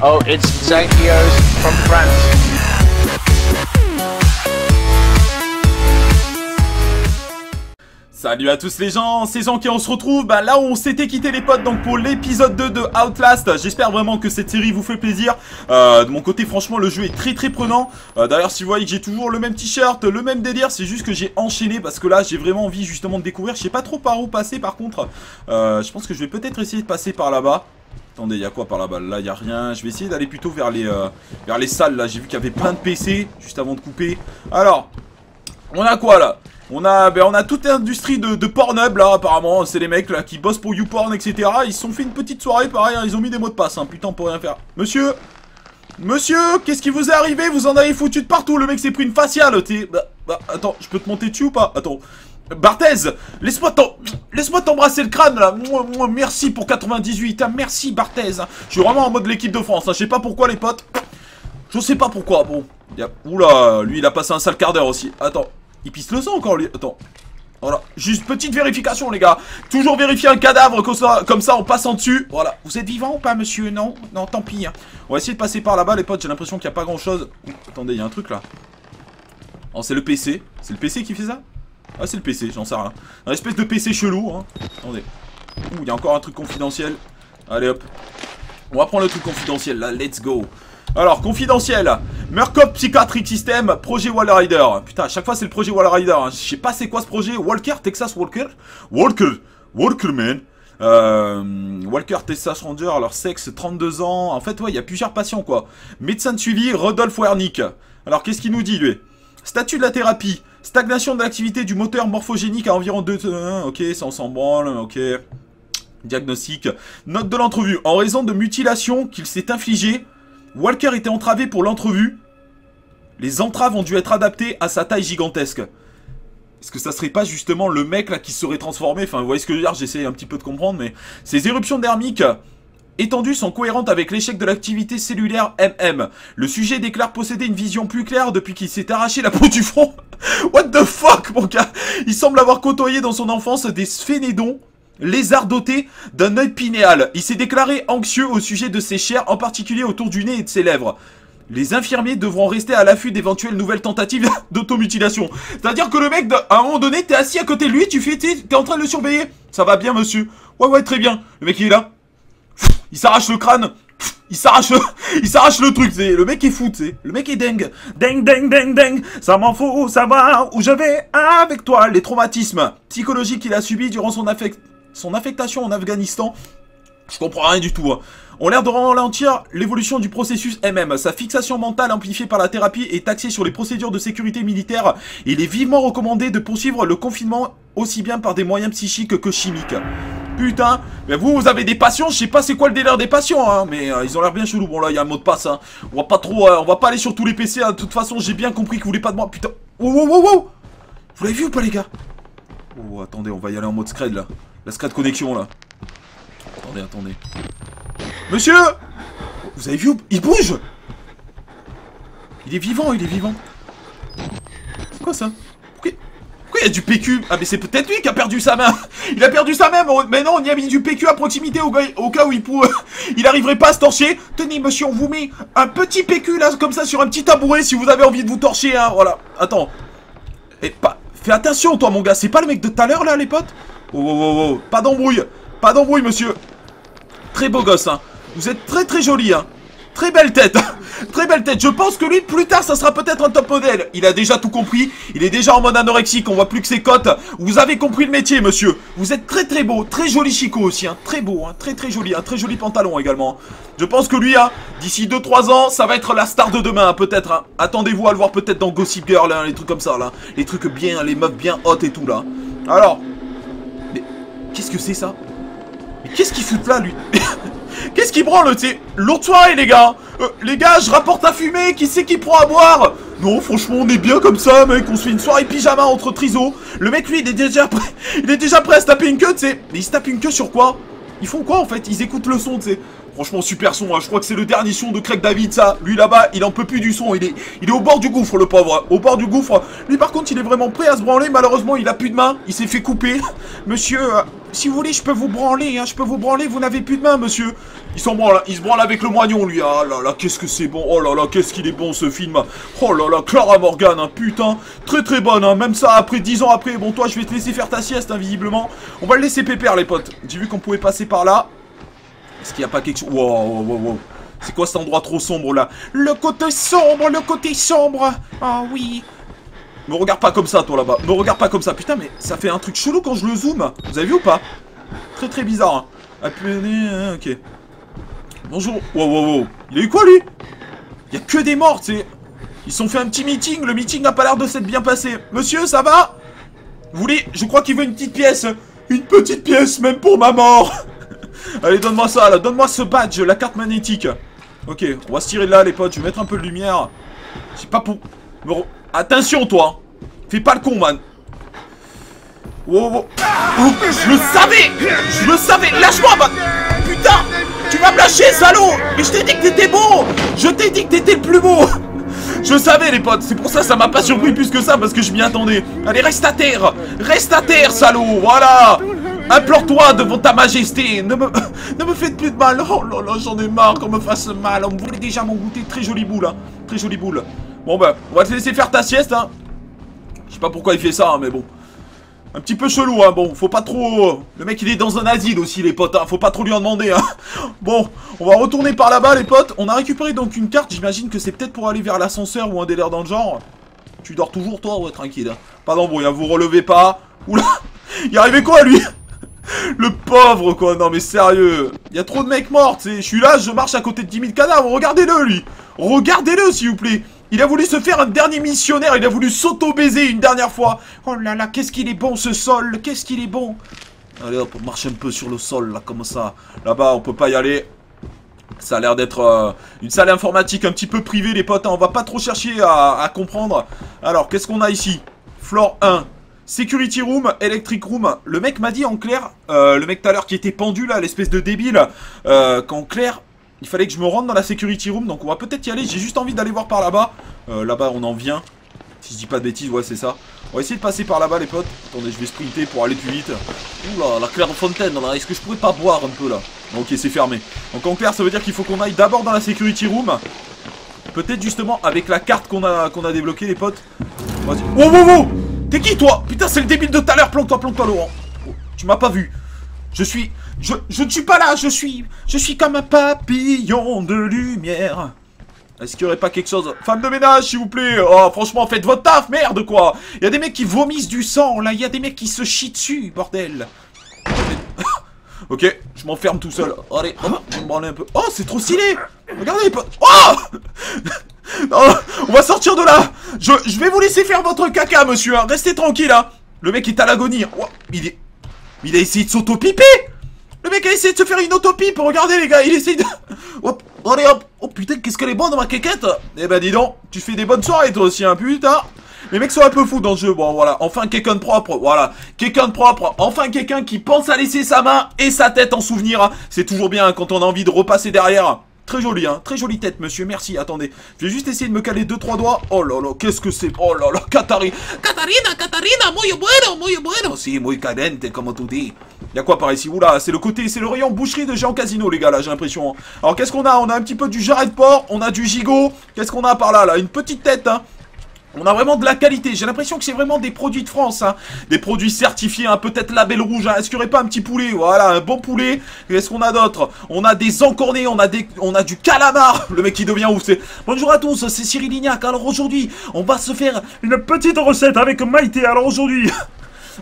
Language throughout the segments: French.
Oh, it's Zankios from France. Salut à tous les gens, c'est qui on se retrouve bah, là où on s'était quitté les potes donc pour l'épisode 2 de Outlast. J'espère vraiment que cette série vous fait plaisir. Euh, de mon côté franchement le jeu est très très prenant. Euh, D'ailleurs si vous voyez que j'ai toujours le même t-shirt, le même délire, c'est juste que j'ai enchaîné parce que là j'ai vraiment envie justement de découvrir. Je sais pas trop par où passer par contre. Euh, je pense que je vais peut-être essayer de passer par là-bas. Attendez, il y a quoi par là-bas? Là, il a rien. Je vais essayer d'aller plutôt vers les, euh, vers les salles là. J'ai vu qu'il y avait plein de PC juste avant de couper. Alors, on a quoi là? On a, ben, on a toute l'industrie de, de Pornhub là apparemment, c'est les mecs là qui bossent pour YouPorn etc. Ils se sont fait une petite soirée pareil, hein, ils ont mis des mots de passe, hein, putain pour rien faire. Monsieur Monsieur, qu'est-ce qui vous est arrivé? Vous en avez foutu de partout, le mec s'est pris une faciale, t'es... Bah, bah, attends, je peux te monter dessus ou pas? Attends. Barthez, laisse-moi t'embrasser le crâne là moi, Merci pour 98, hein, merci Barthez Je suis vraiment en mode l'équipe de France, hein. je sais pas pourquoi les potes. Je sais pas pourquoi, bon. Oula, lui il a passé un sale quart d'heure aussi. Attends, il pisse le sang encore lui. Attends. Voilà, juste petite vérification les gars Toujours vérifier un cadavre comme ça, comme ça en passant dessus Voilà, vous êtes vivant ou pas monsieur? Non, non, tant pis hein. On va essayer de passer par là-bas les potes, j'ai l'impression qu'il n'y a pas grand chose Attendez, il y a un truc là Oh c'est le PC, c'est le PC qui fait ça? Ah c'est le PC, j'en sais rien Un espèce de PC chelou hein Attendez Ouh, il y a encore un truc confidentiel Allez hop On va prendre le truc confidentiel là, let's go alors, confidentiel, Murkoff Psychiatric System, projet Wall Rider. Putain, à chaque fois c'est le projet Wall Rider. Hein. Je sais pas c'est quoi ce projet. Walker, Texas Walker? Walker, Walker man. Euh, Walker, Texas Ranger, alors sexe, 32 ans. En fait, ouais, il y a plusieurs patients quoi. Médecin de suivi, Rodolphe Wernick. Alors, qu'est-ce qu'il nous dit lui? Statut de la thérapie. Stagnation de l'activité du moteur morphogénique à environ 2... ok, ça on s'en ok. Diagnostic. Note de l'entrevue. En raison de mutilation qu'il s'est infligé, Walker était entravé pour l'entrevue. Les entraves ont dû être adaptées à sa taille gigantesque. Est-ce que ça serait pas justement le mec là qui serait transformé? Enfin, vous voyez ce que je veux dire J'essaie un petit peu de comprendre, mais... Ces éruptions dermiques étendues sont cohérentes avec l'échec de l'activité cellulaire MM. Le sujet déclare posséder une vision plus claire depuis qu'il s'est arraché la peau du front. What the fuck, mon gars? Il semble avoir côtoyé dans son enfance des sphénédons lézard doté d'un œil pinéal. Il s'est déclaré anxieux au sujet de ses chairs, en particulier autour du nez et de ses lèvres. Les infirmiers devront rester à l'affût d'éventuelles nouvelles tentatives d'automutilation. C'est-à-dire que le mec, à un moment donné, t'es assis à côté de lui, tu fais, t'es en train de le surveiller. Ça va bien, monsieur? Ouais, ouais, très bien. Le mec, il est là. Il s'arrache le crâne. Il s'arrache. Il s'arrache le truc. Le mec est fou. Le mec est dingue. Dingue, dingue, dingue, dingue. Ça m'en faut savoir où je vais avec toi. Les traumatismes psychologiques qu'il a subis durant son affect son affectation en Afghanistan, je comprends rien du tout. Hein. ont l'air de ralentir l'évolution du processus MM. Sa fixation mentale amplifiée par la thérapie est axée sur les procédures de sécurité militaire. Il est vivement recommandé de poursuivre le confinement aussi bien par des moyens psychiques que chimiques. Putain, mais vous, vous avez des patients, je sais pas c'est quoi le délire des patients, hein, mais euh, ils ont l'air bien chelous. Bon là, il y a un mot de passe, hein. On va pas trop, euh, on va pas aller sur tous les PC, hein. de toute façon, j'ai bien compris que vous voulez pas de moi. Putain, wow, wow, wow, wow Vous l'avez vu ou pas, les gars? Oh, attendez, on va y aller en mode scred, là. La scred connexion, là. Attendez, attendez. Monsieur Vous avez vu Il bouge Il est vivant, il est vivant. C'est quoi ça? Il y a du PQ Ah mais c'est peut-être lui qui a perdu sa main. Il a perdu sa main Mais non, on y a mis du PQ à proximité au, cas où il pourrait... Il arriverait pas à se torcher. Tenez monsieur, on vous met un petit PQ là, comme ça, sur un petit tabouret si vous avez envie de vous torcher, hein, voilà. Attends. Pas... Fais attention toi mon gars, c'est pas le mec de tout à l'heure là les potes? Oh, oh, oh, oh, pas d'embrouille. Pas d'embrouille monsieur. Très beau gosse hein. Vous êtes très très joli hein Très belle tête Très belle tête. Je pense que lui plus tard ça sera peut-être un top modèle. Il a déjà tout compris. Il est déjà en mode anorexique. On voit plus que ses côtes Vous avez compris le métier monsieur. Vous êtes très très beau. Très joli Chico aussi hein. Très beau hein. Très très joli Un très joli pantalon également Je pense que lui hein D'ici 2-3 ans Ça va être la star de demain peut-être hein. Attendez-vous à le voir peut-être dans Gossip Girl hein, Les trucs comme ça là. Les trucs bien Les meufs bien hautes et tout là. Alors Qu'est-ce que c'est ça? Mais qu'est-ce qu'il fout là lui? Qu'est-ce qu'il branle C'est l'autre soirée les gars. Euh, Les gars je rapporte à fumer Qui c'est qui prend à boire? Non franchement on est bien comme ça mec. On se fait une soirée pyjama entre trisos. Le mec lui il est déjà prêt. Il est déjà prêt à se taper une queue tu sais. Mais il se tape une queue sur quoi? Ils font quoi en fait? Ils écoutent le son tu sais Franchement super son, hein. je crois que c'est le dernier son de Craig David ça Lui là-bas il en peut plus du son Il est, au bord du gouffre le pauvre Au bord du gouffre Lui par contre il est vraiment prêt à se branler Malheureusement il a plus de main Il s'est fait couper Monsieur, euh, si vous voulez, je peux vous branler, hein, je peux vous branler, vous n'avez plus de main, monsieur. Il s'en branle, il se branle avec le moignon, lui. Ah là là, qu'est-ce que c'est bon. Oh là là, qu'est-ce qu'il est bon, ce film. Oh là là, Clara Morgan, hein, putain. Très très bonne, hein. Même ça, après, 10 ans après. Bon, toi, je vais te laisser faire ta sieste, hein, visiblement. On va le laisser pépère, les potes. J'ai vu qu'on pouvait passer par là. Est-ce qu'il n'y a pas quelque chose... Wow, wow, wow. C'est quoi cet endroit trop sombre, là? Le côté sombre, le côté sombre. Ah oui. Me regarde pas comme ça, toi, là-bas. Me regarde pas comme ça. Putain, mais ça fait un truc chelou quand je le zoome. Vous avez vu ou pas? Très très bizarre. Hein. Appelez... Hein, ok. Bonjour. Wow, wow, wow. Il a eu quoi, lui? Il y a que des morts, sais. Ils sont fait un petit meeting. Le meeting n'a pas l'air de s'être bien passé. Monsieur, ça va? Vous voulez... Je crois qu'il veut une petite pièce. Une petite pièce, même pour ma mort. Allez, donne-moi ça, là. Donne-moi ce badge, la carte magnétique. Ok, on va se tirer de là, les potes. Je vais mettre un peu de lumière. C'est pas pour... Attention, toi. Fais pas le con, man. Wow, je le savais Je le savais Lâche-moi, man Putain Tu vas me lâcher, salaud Mais je t'ai dit que t'étais beau Je t'ai dit que t'étais le plus beau Je savais, les potes C'est pour ça ça m'a pas surpris plus que ça, parce que je m'y attendais. Allez, reste à terre Reste à terre, salaud Voilà Implore-toi devant ta majesté ne me, ne me faites plus de mal Oh là là, j'en ai marre qu'on me fasse mal On voulait déjà m'en goûter. Très jolie boule, hein. Très jolie boule. Bon bah, on va te laisser faire ta sieste, hein. Je sais pas pourquoi il fait ça, hein, mais bon. Un petit peu chelou, hein, bon, faut pas trop... Le mec, il est dans un asile aussi, les potes, hein, faut pas trop lui en demander, hein. Bon, on va retourner par là-bas, les potes. On a récupéré donc une carte, j'imagine que c'est peut-être pour aller vers l'ascenseur ou un délire dans le genre. Tu dors toujours, toi? Ouais, tranquille, hein. Pas d'embrouille, hein, vous relevez pas. Oula Il arrivait quoi, lui? le pauvre, quoi. Non, mais sérieux. Il y a trop de mecs morts. Je suis là, je marche à côté de 10 000 cadavres. Regardez-le, lui. Regardez-le, s'il vous plaît. Il a voulu se faire un dernier missionnaire, il a voulu s'auto-baiser une dernière fois. Oh là là, qu'est-ce qu'il est bon ce sol, qu'est-ce qu'il est bon. Allez hop, on marche un peu sur le sol, là, comme ça. Là-bas, on peut pas y aller. Ça a l'air d'être euh, une salle informatique un petit peu privée, les potes. Hein. On va pas trop chercher à, comprendre. Alors, qu'est-ce qu'on a ici? Floor 1. Security room, electric room. Le mec m'a dit en clair, euh, le mec tout à l'heure qui était pendu là, l'espèce de débile, euh, qu'en clair, il fallait que je me rende dans la security room, donc on va peut-être y aller. J'ai juste envie d'aller voir par là-bas. Euh, là-bas, on en vient. Si je dis pas de bêtises, ouais, c'est ça. On va essayer de passer par là-bas, les potes. Attendez, je vais sprinter pour aller plus vite. Oula, la claire fontaine, là. Est-ce que je pourrais pas boire un peu, là? Ok, c'est fermé. Donc en clair, ça veut dire qu'il faut qu'on aille d'abord dans la security room. Peut-être justement avec la carte qu'on a, qu'on a débloquée, les potes. Vas-y. Wow, wow, wow T'es qui, toi? Putain, c'est le débile de tout à l'heure. Plante-toi, plante-toi, Laurent. Oh, tu m'as pas vu. Je suis... Je, ne suis pas là, je suis... Je suis comme un papillon de lumière. Est-ce qu'il y aurait pas quelque chose? Femme de ménage, s'il vous plaît Oh, franchement, faites votre taf, merde, quoi Il y a des mecs qui vomissent du sang, là. Il y a des mecs qui se chient dessus, bordel. Ok, je m'enferme tout seul. Allez, hop, je me un peu. Oh, c'est trop stylé Regardez, les potes. Oh on va sortir de là je, je, vais vous laisser faire votre caca, monsieur. Hein. Restez tranquille, hein. Le mec est à l'agonie. Oh, il est... Il a essayé de s'auto-piper Le mec a essayé de se faire une auto-pipe Regardez les gars, il essaye de... Hop, allez hop Oh putain, qu'est-ce qu'elle est bonne ma quéquette Eh ben dis donc, tu fais des bonnes soirées toi aussi, hein, putain les mecs sont un peu fous dans le jeu, bon voilà, enfin quelqu'un de propre, voilà, quelqu'un de propre, enfin quelqu'un qui pense à laisser sa main et sa tête en souvenir, c'est toujours bien quand on a envie de repasser derrière. Très joli, hein. Très jolie tête, monsieur. Merci. Attendez. Je vais juste essayer de me caler deux, trois doigts. Oh là là, qu'est-ce que c'est? Oh là là, Katharina. Katarina, Katarina, muy bueno, muy bueno. Si, muy caliente, comme tu dis. Y'a quoi par ici? Oula, c'est le côté, c'est le rayon boucherie de Géant Casino, les gars, là, j'ai l'impression. Hein. Alors, qu'est-ce qu'on a? On a un petit peu du jarret de porc, on a du gigot. Qu'est-ce qu'on a par là, là? Une petite tête, hein. On a vraiment de la qualité. J'ai l'impression que c'est vraiment des produits de France. Hein. Des produits certifiés, hein. peut-être label rouge. Hein. Est-ce qu'il n'y aurait pas un petit poulet? Voilà, un bon poulet. Qu'est-ce qu'on a d'autre? On a des encornés, on a des, on a du calamar. Le mec qui devient ouf, c'est... Bonjour à tous, c'est Cyril Lignac. Alors aujourd'hui, on va se faire une petite recette avec Maïté. Alors aujourd'hui...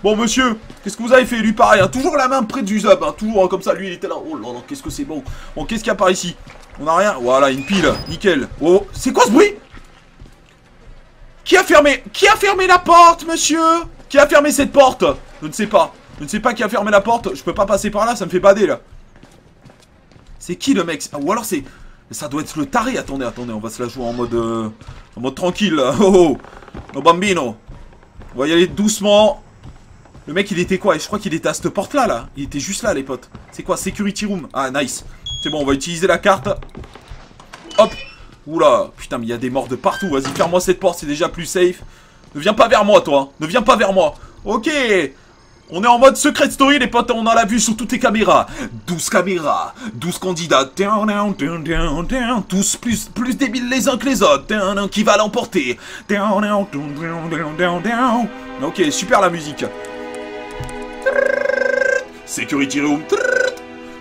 Bon monsieur, qu'est-ce que vous avez fait? Lui pareil, toujours la main près du zub, toujours comme ça, lui il était là, oh là là, qu'est-ce que c'est bon Bon, qu'est-ce qu'il y a par ici? On a rien, voilà, une pile, nickel Oh, c'est quoi ce bruit? Qui a fermé Qui a fermé la porte, monsieur? Qui a fermé cette porte? Je ne sais pas. Je ne sais pas qui a fermé la porte. Je peux pas passer par là, ça me fait bader, là. C'est qui, le mec? Ou alors c'est... Ça doit être le taré. Attendez, attendez, on va se la jouer en mode... Euh, en mode tranquille. Oh, oh No bambino On va y aller doucement. Le mec, il était quoi? Je crois qu'il était à cette porte-là, là. Il était juste là, les potes. C'est quoi? Security room. Ah, nice. C'est bon, on va utiliser la carte. Hop Oula, putain, mais il y a des morts de partout. Vas-y, ferme-moi cette porte, c'est déjà plus safe. Ne viens pas vers moi, toi. Ne viens pas vers moi. Ok. On est en mode secret story, les potes, on a vu sur toutes les caméras. 12 caméras, 12 candidats, tous plus, plus débiles les uns que les autres, qui va l'emporter. Ok, super la musique. Security room.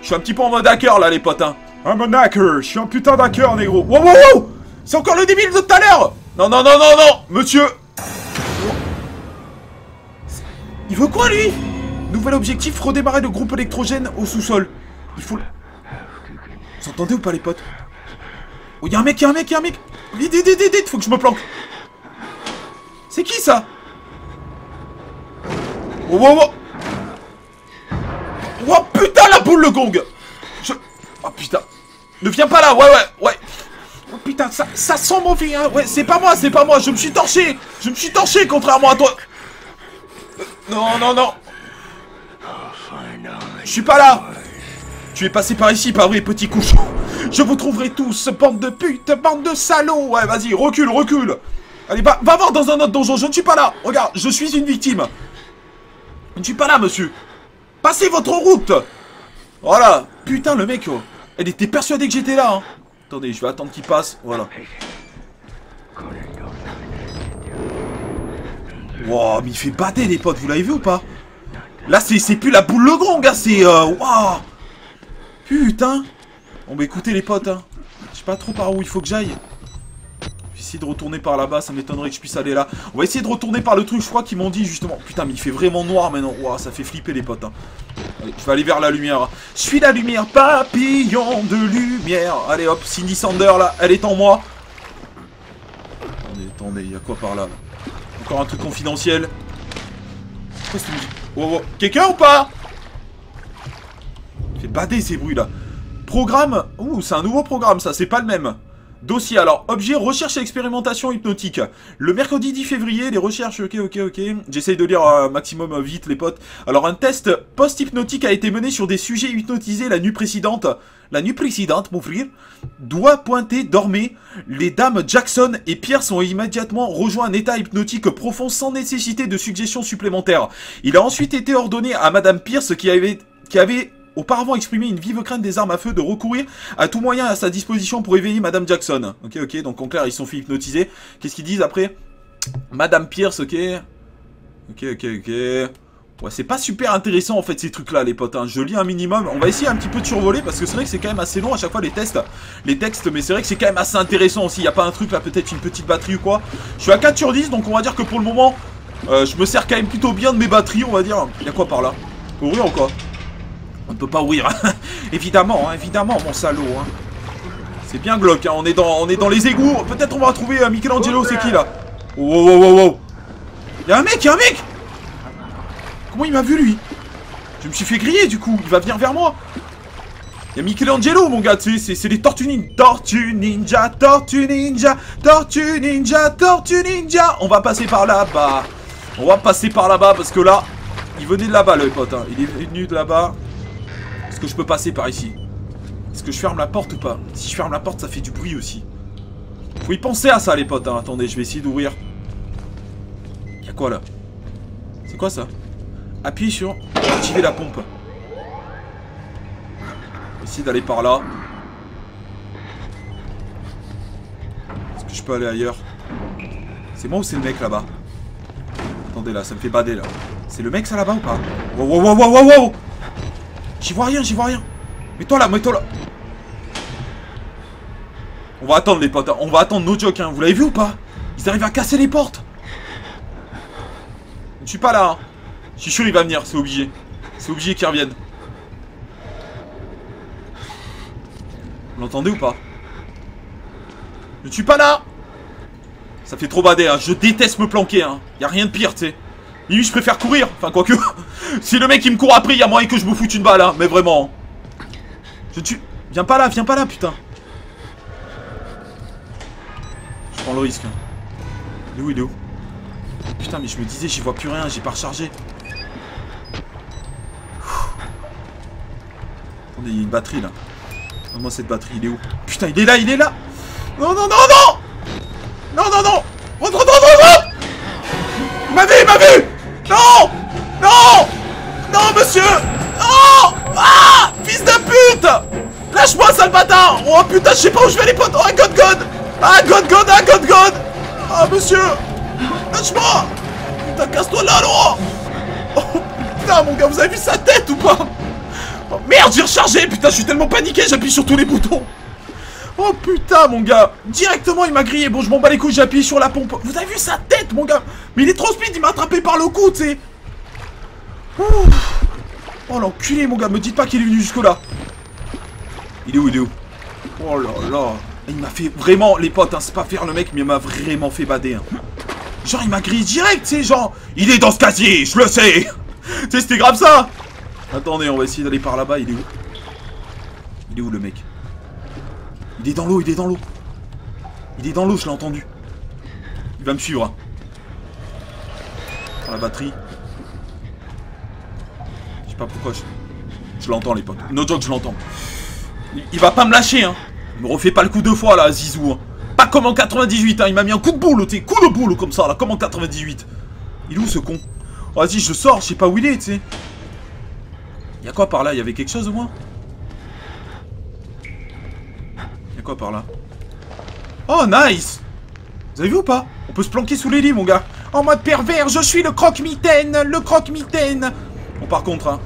Je suis un petit peu en mode hacker là, les potes. Hein. I'm un hacker, je suis un putain d'hacker, négro. Wow, wow, wow. C'est encore le débile de tout à l'heure. Non, non, non, non, non. Monsieur. Il veut quoi, lui? Nouvel objectif, redémarrer le groupe électrogène au sous-sol. Il faut... Vous entendez ou pas, les potes? Oh, y'a un mec, y'a un mec, y'a un mec. Vite, vite, vite, vite, faut que je me planque. C'est qui, ça? Oh, oh, oh Oh, putain, la boule, le gong. Je... Oh, putain ne viens pas là, ouais, ouais, ouais. Oh putain, ça, ça sent mauvais, hein. Ouais, c'est pas moi, c'est pas moi. Je me suis torché. Je me suis torché, contrairement à toi. Non, non, non. Je suis pas là. Tu es passé par ici, pas vrai, petit couchon. Je vous trouverai tous, bande de putes, bande de salauds. Ouais, vas-y, recule, recule. Allez, va, va voir dans un autre donjon. Je ne suis pas là. Regarde, je suis une victime. Je ne suis pas là, monsieur. Passez votre route. Voilà. Putain, le mec, oh. Elle était persuadée que j'étais là. Hein. Attendez, je vais attendre qu'il passe. Voilà. Wow, mais il fait bader les potes, vous l'avez vu ou pas? Là, c'est plus la boule le grand, gars, c'est... Euh, wow. Putain Bon, bah écoutez les potes, hein. Je sais pas trop par où il faut que j'aille essayer de retourner par là-bas, ça m'étonnerait que je puisse aller là. On va essayer de retourner par le truc, je crois qu'ils m'ont dit justement. Putain, mais il fait vraiment noir maintenant. Ouah, ça fait flipper les potes. Hein. Je vais aller vers la lumière. Je suis la lumière, papillon de lumière. Allez hop, Cindy Sander là, elle est en moi. Attendez, attendez, il y a quoi par là, Encore un truc confidentiel. Quoi cette musique Oh, oh. Quelqu'un ou pas fait bader ces bruits là. Programme. Ouh, c'est un nouveau programme ça, c'est pas le même. Dossier, alors, objet, recherche et expérimentation hypnotique. Le mercredi 10 février, les recherches, ok, ok, ok. J'essaye de lire un maximum euh, vite, les potes. Alors, un test post-hypnotique a été mené sur des sujets hypnotisés la nuit précédente. La nuit précédente, mon frère. Doigt pointé, dormait. Les dames Jackson et Pierce ont immédiatement rejoint un état hypnotique profond sans nécessité de suggestions supplémentaires. Il a ensuite été ordonné à Madame Pierce qui avait qui avait auparavant exprimé une vive crainte des armes à feu de recourir à tout moyen à sa disposition pour éveiller Madame Jackson. Ok, ok, donc en clair, ils sont fait hypnotiser. Qu'est-ce qu'ils disent après? Madame Pierce, ok. Ok, ok, ok. Ouais, c'est pas super intéressant en fait ces trucs là les potes, hein. je lis un minimum, on va essayer un petit peu de survoler parce que c'est vrai que c'est quand même assez long à chaque fois les tests, les textes, mais c'est vrai que c'est quand même assez intéressant aussi, y a pas un truc là, peut-être une petite batterie ou quoi. Je suis à 4 sur 10 donc on va dire que pour le moment, euh, je me sers quand même plutôt bien de mes batteries on va dire. Y a quoi par là? Faut ouvrir ou quoi? On ne peut pas ouvrir. évidemment, hein, évidemment, mon salaud. Hein. C'est bien hein. on, est dans, les égouts. Peut-être on va trouver euh, Michelangelo, c'est qui là? Wow, wow, wow, wow. Y'a un mec, y'a un mec Comment il m'a vu lui? Je me suis fait griller du coup, il va venir vers moi. Y'a Michelangelo mon gars, c'est les Tortues Ninja. Tortue Ninja, Tortue Ninja, Tortue Ninja, Ninja. On va passer par là-bas. On va passer par là-bas parce que là, il venait de là-bas le pote. Hein. Il est venu de là-bas. Est-ce que je peux passer par ici? Est-ce que je ferme la porte ou pas? Si je ferme la porte, ça fait du bruit aussi. Faut y penser à ça, les potes. Hein. Attendez, je vais essayer d'ouvrir. Y'a quoi, là? C'est quoi, ça? Appuyer sur... Activer la pompe. Essayer d'aller par là. Est-ce que je peux aller ailleurs? C'est moi ou c'est le mec, là-bas? Attendez, là, ça me fait bader, là. C'est le mec, ça, là-bas, ou pas? Wow, wow, wow, wow, wow J'y vois rien, j'y vois rien. Mets-toi là, mets-toi là. On va attendre les potes, on va attendre nos jokes, hein. Vous l'avez vu ou pas? Ils arrivent à casser les portes. Je ne suis pas là, hein. Je suis sûr il va venir, c'est obligé. C'est obligé qu'il revienne. Vous l'entendez ou pas? Je suis pas là Ça fait trop bader, hein. Je déteste me planquer, hein. Y a rien de pire, tu sais. Lui, je préfère courir. Enfin, quoique. si le mec il me court après, il y a moyen que je me foute une balle, hein. Mais vraiment. Je tue. Viens pas là, viens pas là, putain. Je prends le risque. Hein. Il est où, il est où? Putain, mais je me disais, j'y vois plus rien, j'ai pas rechargé. Attendez, il y a une batterie là. Donne-moi cette batterie, il est où? Putain, il est là, il est là Non, non, non, non Non, non, non sais pas où je vais les potes. Oh, God God. Ah, God God Ah, God God. Ah, monsieur. Lâche-moi. Putain, casse-toi là, alors Oh, putain, mon gars, vous avez vu sa tête ou pas? Oh, merde, j'ai rechargé. Putain, je suis tellement paniqué, j'appuie sur tous les boutons. Oh putain mon gars. Directement il m'a grillé. Bon je m'en bats les couilles j'appuie sur la pompe. Vous avez vu sa tête mon gars? Mais il est trop speed Il m'a attrapé par le cou tu sais. Oh l'enculé mon gars. Me dites pas qu'il est venu jusque là Il est où il est où? Oh là là Il m'a fait vraiment les potes hein, C'est pas faire le mec mais il m'a vraiment fait bader hein. Genre il m'a grillé direct tu sais genre Il est dans ce casier je le sais Tu sais c'était grave ça Attendez on va essayer d'aller par là-bas Il est où? Il est où le mec? Il est dans l'eau, il est dans l'eau. Il est dans l'eau, je l'ai entendu. Il va me suivre. Dans la batterie. Je sais pas pourquoi je... Je l'entends les potes. No joke, je l'entends. Il, va pas me lâcher, hein. Me refait pas le coup deux fois, là, Zizou. Hein. Pas comme en 98, hein. Il m'a mis un coup de boule, tu coup de boule, comme ça, là, comme en 98. Il est où, ce con? Vas-y, je sors, je sais pas où il est, tu sais. Y'a quoi par là? Il y avait quelque chose, au moins? Quoi par là? Oh, nice Vous avez vu ou pas? On peut se planquer sous les lits, mon gars. En mode pervers, je suis le croque-mitaine Le croque-mitaine Bon, par contre, hein.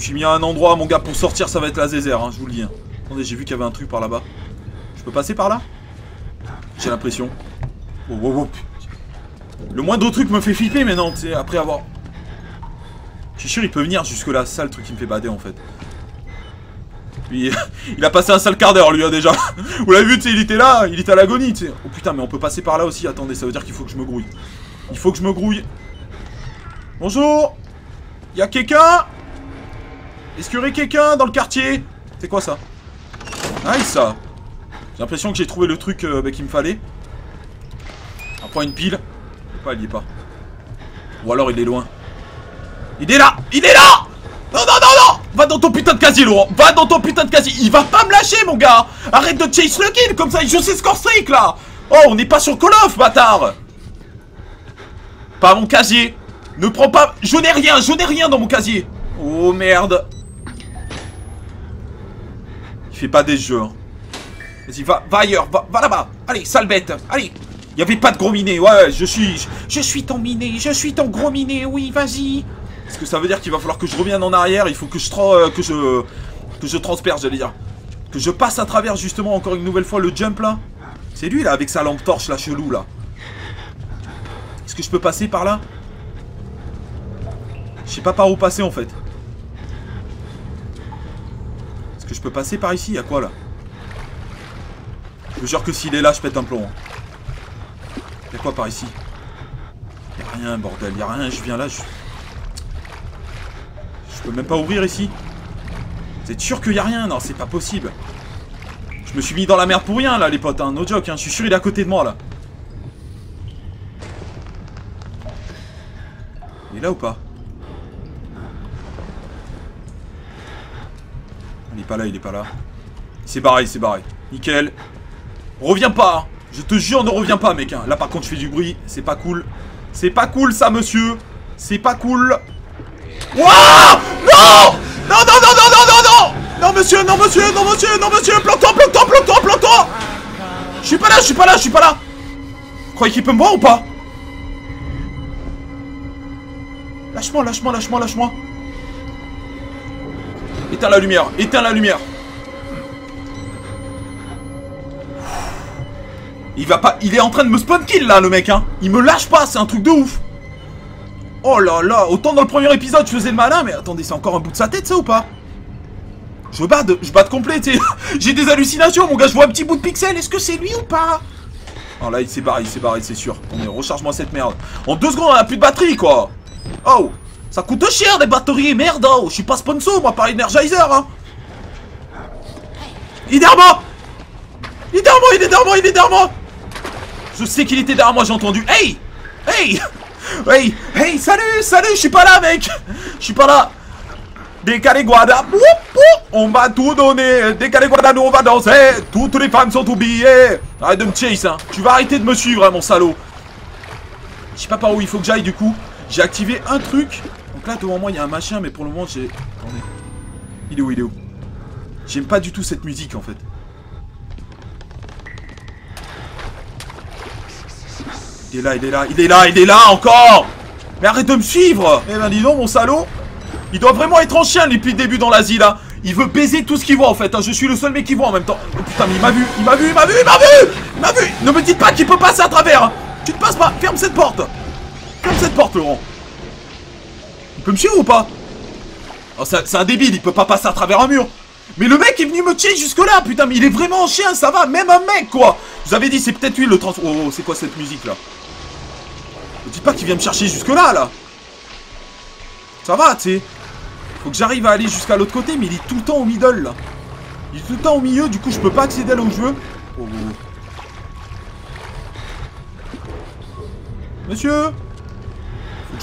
Suis mis à un endroit, mon gars, pour sortir, ça va être la zézère, hein, je vous le dis. Hein. Attendez, j'ai vu qu'il y avait un truc par là-bas. Je peux passer par là? J'ai l'impression. Oh, oh, oh. Le moindre truc me fait flipper maintenant, tu sais, après avoir... Je suis sûr, il peut venir jusque là. Ça, le truc qui me fait bader, en fait. il a passé un sale quart d'heure lui hein, déjà. Vous l'avez vu, tu sais, il était là, il était à l'agonie, tu sais. Oh putain, mais on peut passer par là aussi. Attendez, ça veut dire qu'il faut que je me grouille. Il faut que je me grouille. Bonjour Y'a quelqu'un? Est-ce qu'il y aurait quelqu'un dans le quartier? C'est quoi ça? Nice ça. J'ai l'impression que j'ai trouvé le truc euh, bah, qu'il me fallait. On prend une pile. Pas, il y est pas. Ou alors il est loin. Il est là! Il est là! Non, non, non, non! Va dans ton putain de casier, Laurent Va dans ton putain de casier Il va pas me lâcher, mon gars. Arrête de chase le kill Comme ça, je sais score streak, là. Oh, on n'est pas sur Call of, bâtard. Pas mon casier. Ne prends pas... Je n'ai rien Je n'ai rien dans mon casier. Oh, merde Pas des jeux, hein. Vas-y, va, va ailleurs Va, là-bas Allez, sale bête Allez il avait pas de gros miné, ouais, je suis... Je, suis ton miné, je suis ton gros miné, oui, vas-y est-ce que ça veut dire qu'il va falloir que je revienne en arrière Il faut que je, euh, que je, que je transperce, j'allais dire. Que je passe à travers justement encore une nouvelle fois le jump là. C'est lui là avec sa lampe torche là chelou là. Est-ce que je peux passer par là? Je sais pas par où passer en fait. Est-ce que je peux passer par ici Y'a quoi là? Je jure que s'il est là, je pète un plomb. Hein. Y'a quoi par ici? Y'a rien bordel, y'a rien, je viens là, je... Je peux même pas ouvrir ici. Vous êtes sûr qu'il y a rien? Non, c'est pas possible. Je me suis mis dans la merde pour rien, là, les potes. Hein. No joke, hein. Je suis sûr il est à côté de moi, là. Il est là ou pas? Pas là, il est pas là. C'est barré, c'est barré. Nickel. Reviens pas hein. Je te jure, ne reviens pas, mec. Hein. Là, par contre, je fais du bruit. C'est pas cool. C'est pas cool, ça, monsieur. C'est pas cool. Wouah Non Non, non, non, non, non, non, non Non, monsieur, non, monsieur, non, monsieur, non, monsieur Plante-toi, plante-toi, plante-toi, plante-toi Je suis pas là, je suis pas là, je suis pas là croyez qu'il peut me voir ou pas? Lâche-moi, lâche-moi, lâche-moi, lâche-moi Éteins la lumière, éteins la lumière. Il va pas... Il est en train de me spawn kill là le mec hein. Il me lâche pas, c'est un truc de ouf. Oh là là, autant dans le premier épisode je faisais le malin, mais attendez, c'est encore un bout de sa tête ça ou pas? Je bade, je bade complet, J'ai des hallucinations, mon gars, je vois un petit bout de pixel, est-ce que c'est lui ou pas? Oh là, il s'est barré, il s'est barré, c'est sûr. Attendez, recharge-moi cette merde. En deux secondes, on a plus de batterie, quoi. Oh Ça coûte cher, des batteries, merde, oh. Je suis pas sponsor, moi, par Energizer, hein. Il est derrière moi Il est derrière moi, il est derrière il est derrière moi Je sais qu'il était derrière moi, j'ai entendu. Hey! Hey! Hey, hey, salut, salut, je suis pas là, mec. Je suis pas là. Des Guada, on va tout donner. Des Guada, nous on va danser. Toutes les femmes sont oubliées. Arrête de me chase, hein. Tu vas arrêter de me suivre, hein, mon salaud. Je sais pas par où il faut que j'aille, du coup. J'ai activé un truc Donc là, devant moi, il y a un machin, mais pour le moment, j'ai... Attendez. Il est où, il est où? J'aime pas du tout cette musique, en fait. Il est là, il est là, il est là, il est là, encore Mais arrête de me suivre Eh ben, dis donc, mon salaud Il doit vraiment être en chien, depuis le début dans l'asile, là il veut baiser tout ce qu'il voit en fait, hein. je suis le seul mec qui voit en même temps. Oh putain mais il m'a vu, il m'a vu, il m'a vu, il m'a vu Il m'a vu Ne me dites pas qu'il peut passer à travers hein. Tu ne passes pas, ferme cette porte Ferme cette porte Laurent Il peut me suivre ou pas oh, C'est un débile, il peut pas passer à travers un mur. Mais le mec est venu me tuer jusque là, putain, mais il est vraiment en chien, ça va, même un mec, quoi. Vous avez dit, c'est peut-être lui le trans... Oh, oh c'est quoi cette musique, là Ne dites pas qu'il vient me chercher jusque là, là Ça va, tu sais. Faut que j'arrive à aller jusqu'à l'autre côté, mais il est tout le temps au middle, là. Il est tout le temps au milieu, du coup, je peux pas accéder là où je veux. Monsieur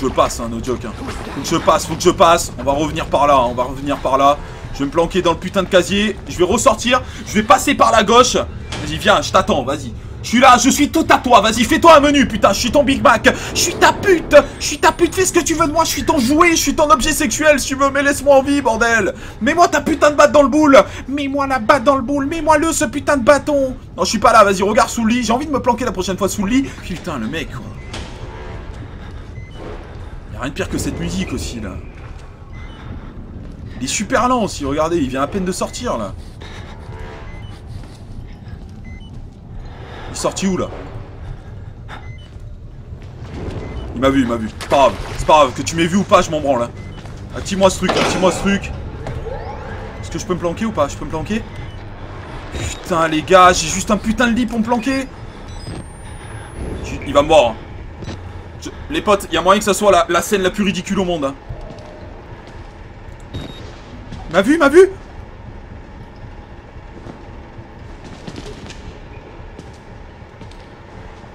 que je passe, hein, no joke. Hein. Faut que je passe, faut que je passe. On va revenir par là, hein, on va revenir par là. Je vais me planquer dans le putain de casier. Je vais ressortir. Je vais passer par la gauche. Vas-y, viens, je t'attends, vas-y. Je suis là, je suis tout à toi, vas-y, fais-toi un menu, putain, je suis ton Big Mac, je suis ta pute, je suis ta pute, fais ce que tu veux de moi, je suis ton jouet, je suis ton objet sexuel, si tu veux, mais laisse-moi en vie, bordel Mets-moi ta putain de batte dans le boule Mets-moi la batte dans le boule, mets-moi le ce putain de bâton Non, je suis pas là, vas-y, regarde sous le lit, j'ai envie de me planquer la prochaine fois sous le lit. Putain, le mec, quoi. Rien de pire que cette musique aussi, là. Il est super lent aussi, regardez, il vient à peine de sortir, là. sorti où là? Il m'a vu, il m'a vu. C'est pas grave, c'est pas grave. Que tu m'aies vu ou pas, je m'en branle. Hein. Active-moi ce truc, active-moi ce truc. Est-ce que je peux me planquer ou pas? Je peux me planquer? Putain, les gars, j'ai juste un putain de lit pour me planquer. Il va me. Hein. Les potes, il y a moyen que ça soit la, scène la plus ridicule au monde. Hein. M'a vu, m'a vu?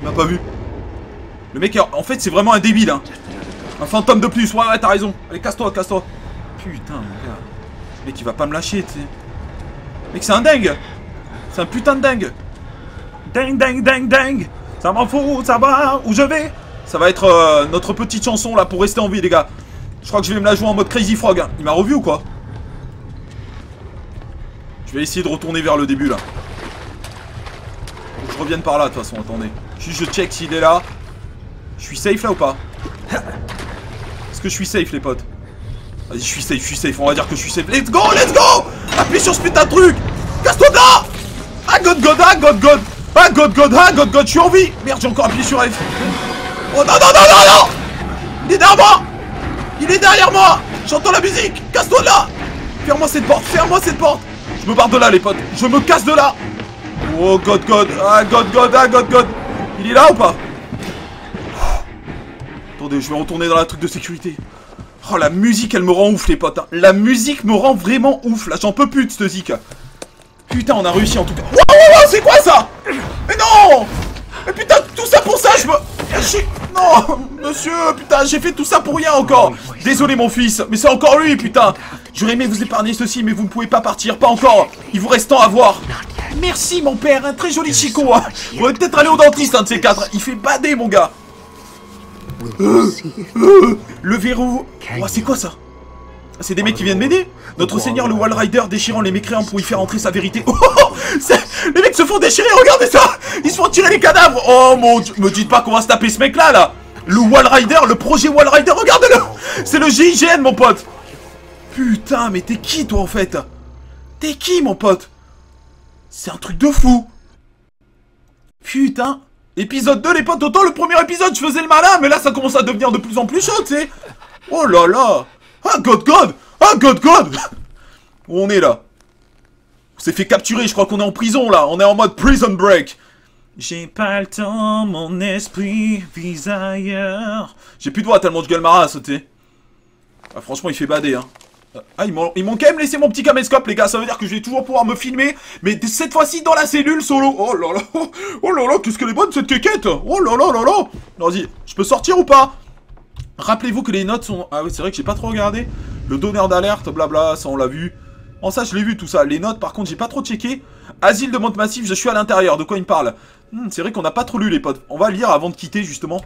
M'a pas vu. Le mec, en fait, c'est vraiment un débile, hein. Un fantôme de plus. Ouais, ouais, t'as raison. Allez, casse-toi, casse-toi. Putain, mon gars. Mec, il va pas me lâcher, tu sais. Mec, c'est un dingue. C'est un putain de dingue. Dingue, dingue, dingue, dingue. Ça m'en fout, ça va, où je vais Ça va être euh, notre petite chanson, là, pour rester en vie, les gars. Je crois que je vais me la jouer en mode Crazy Frog. Hein. Il m'a revu ou quoi? Je vais essayer de retourner vers le début, là. Je revienne par là, de toute façon, attendez. Juste je check s'il est là. Je suis safe là ou pas? Est-ce que je suis safe les potes? Vas-y je suis safe, je suis safe, on va dire que je suis safe. Let's go, let's go Appuie sur ce putain de truc Casse-toi là Ah god god, ah god god Ah god god, ah god god, je suis en vie Merde j'ai encore appuyé sur F. Oh non non non non non. Il est derrière moi. Il est derrière moi. J'entends la musique. Casse-toi de là. Ferme-moi cette porte, ferme-moi cette porte. Je me barre de là les potes, je me casse de là. Oh god god, ah god god, ah god god. Il est là ou pas? Attendez, je vais retourner dans la truc de sécurité. Oh, la musique, elle me rend ouf, les potes. Hein. La musique me rend vraiment ouf, là. J'en peux plus de ce zik. Putain, on a réussi en tout cas. Wow, wow, c'est quoi ça? Mais non! Mais putain, tout ça pour ça, je me... Non Monsieur, putain, j'ai fait tout ça pour rien encore. Désolé mon fils, mais c'est encore lui, putain. J'aurais aimé vous épargner ceci, mais vous ne pouvez pas partir, pas encore. Il vous reste tant à voir. Merci mon père, un très joli chico hein. On va peut-être aller au dentiste, un de ces quatre. Il fait bader, mon gars. Le verrou... Oh, c'est quoi ça? C'est des mecs qui viennent m'aider. Notre seigneur le Wall Rider déchirant les mécréants pour y faire entrer sa vérité. Oh, oh, oh Les mecs se font déchirer, regardez ça. Ils se font tirer les cadavres. Oh mon dieu Me dites pas qu'on va se taper ce mec là. Là Le Wall Rider, le projet Wall Rider, regardez-le. C'est le GIGN mon pote. Putain, mais t'es qui toi en fait? T'es qui mon pote? C'est un truc de fou. Putain. Épisode 2 les potes, autant le premier épisode je faisais le malin, mais là ça commence à devenir de plus en plus chaud, tu sais. Oh là là ah, God God Ah, God God Où on est là? On s'est fait capturer, je crois qu'on est en prison là. On est en mode prison break. J'ai pas le temps, mon esprit vise ailleurs. J'ai plus de voix tellement je gueule ma ah, franchement, il fait bader, hein. Ah, ils m'ont quand même laissé mon petit caméscope, les gars. Ça veut dire que je vais toujours pouvoir me filmer. Mais cette fois-ci dans la cellule solo. Oh là là. Oh là là, qu'est-ce qu'elle est bonne cette quéquette. Oh là là là là. Vas-y, je peux sortir ou pas? Rappelez-vous que les notes sont... Ah oui, c'est vrai que j'ai pas trop regardé. Le donneur d'alerte, blabla, ça on l'a vu. En ça, je l'ai vu tout ça. Les notes, par contre, j'ai pas trop checké. Asile de monte massif, je suis à l'intérieur. De quoi il me parle? Hmm, C'est vrai qu'on n'a pas trop lu, les potes. On va lire avant de quitter, justement.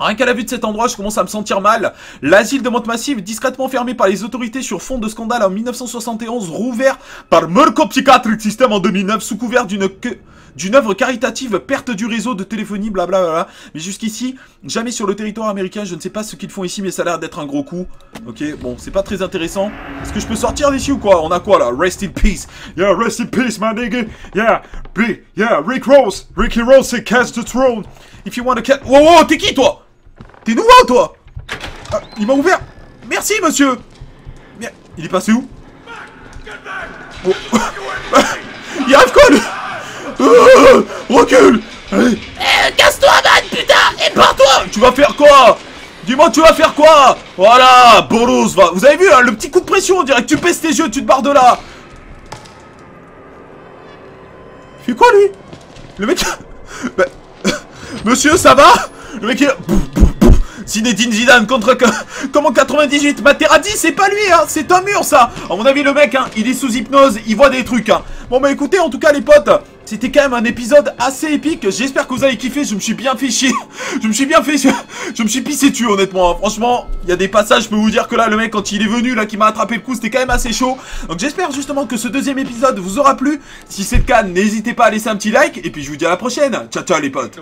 Rien qu'à la vue de cet endroit, je commence à me sentir mal. L'asile de monte massive, discrètement fermé par les autorités sur fond de scandale en 1971, rouvert par Merco Psychiatric System en 2009, sous couvert d'une que d'une œuvre caritative, perte du réseau de téléphonie, blablabla. Mais jusqu'ici, jamais sur le territoire américain, je ne sais pas ce qu'ils font ici, mais ça a l'air d'être un gros coup. Ok, bon, c'est pas très intéressant. Est-ce que je peux sortir d'ici ou quoi? On a quoi là? Rest in peace. Yeah, rest in peace, my nigga. Yeah, B, yeah, Rick Rose. Ricky Rose, c'est cast the throne. If you want to catch... Wow, wow, t'es qui toi? T'es nouveau toi? Ah, Il m'a ouvert Merci monsieur il est passé où? Oh. Il arrive quoi lui euh, Recule. Allez. Eh, casse-toi, man, putain Et barre-toi. Tu vas faire quoi? Dis-moi, tu vas faire quoi? Voilà Boros va... Vous avez vu, hein, le petit coup de pression, on dirait que tu pèses tes yeux, tu te barres de là. Il fait quoi, lui? Le mec... Bah, Monsieur, ça va? Le mec, est... Zinedine Zidane contre comment 98 Materazzi c'est pas lui hein c'est un mur ça à mon avis le mec hein il est sous hypnose il voit des trucs hein. bon bah écoutez en tout cas les potes c'était quand même un épisode assez épique. J'espère que vous avez kiffé. Je me suis bien fait. Je me suis bien fait Je me suis pissé dessus, honnêtement. Franchement, il y a des passages, je peux vous dire que là, le mec, quand il est venu, là, qui m'a attrapé le coup, c'était quand même assez chaud. Donc j'espère justement que ce deuxième épisode vous aura plu. Si c'est le cas, n'hésitez pas à laisser un petit like. Et puis je vous dis à la prochaine. Ciao, ciao les potes.